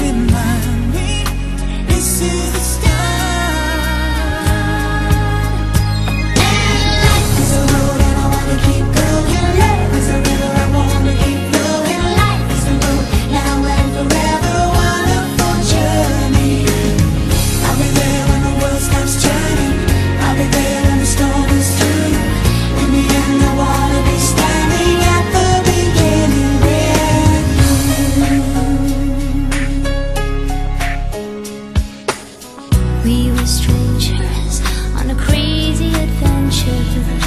remind me. This is strangers on a crazy adventure.